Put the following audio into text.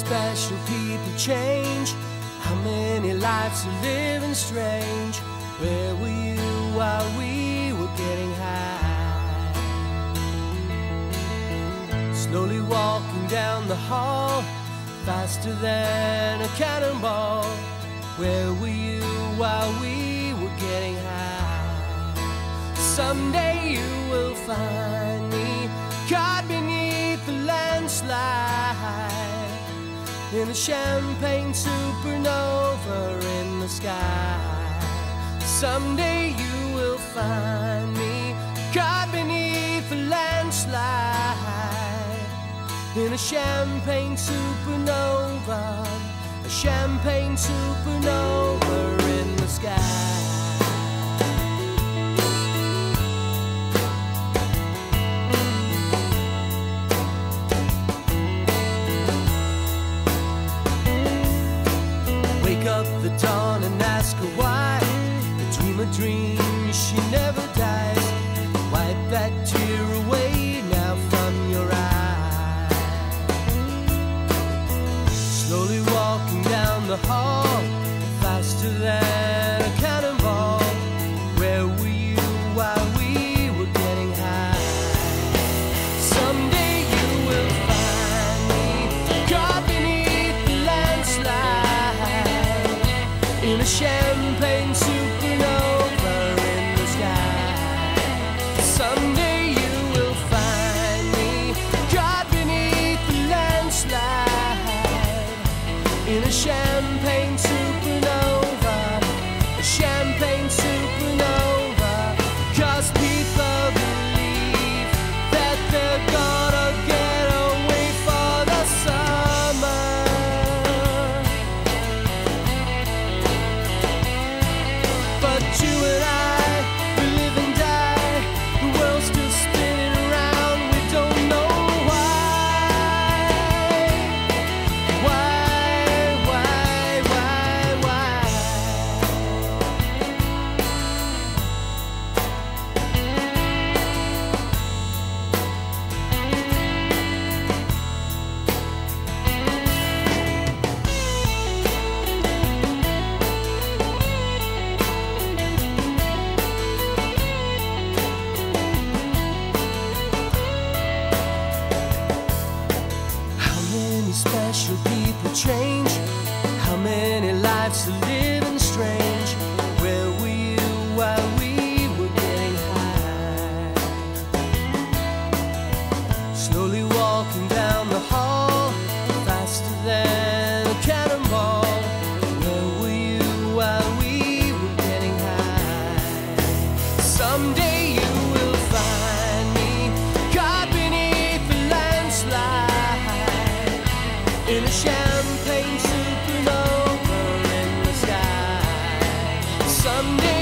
special people change? How many lives are living strange? Where were you while we were getting high? Slowly walking down the hall, faster than a cannonball. Where were you while we were getting high? Someday you will find in a champagne supernova in the sky. Someday you will find me caught beneath the landslide in a champagne supernova, a champagne supernova in the sky. Ask her why. The dream a dream, she never dies. Wipe that tear away now from your eye. Slowly walking down the hall, faster than in a champagne supernova in the sky. Someday you will find me caught beneath the landslide in a champagne change? How many lives to live and strange? Where were you while we were getting high? Slowly walking down the hall, faster than a cannonball. Where were you while we were getting high? Someday. in a shadow someday